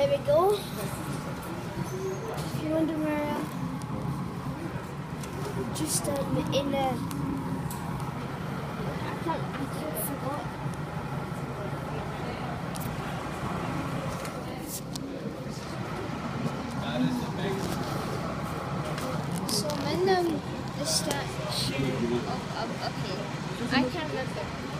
there we go. If you wonder where I am, just um, in a. I can't. I can't forgot. So I'm in um, the statue of. I can't remember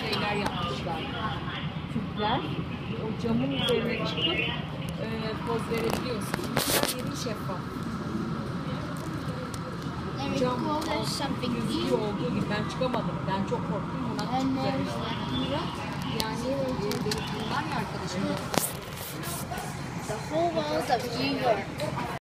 şeyler yapmışlar. Küpler. O camın üzerine çıkıp e, poz verebiliyorsun. Küpler yeri şeffaf. Cam gözüküyor olduğu gibi. Ben çıkamadım. Ben çok korktum. Then çıkacağım. Yani e, benim bunlar ya arkadaşım. the whole world of New York.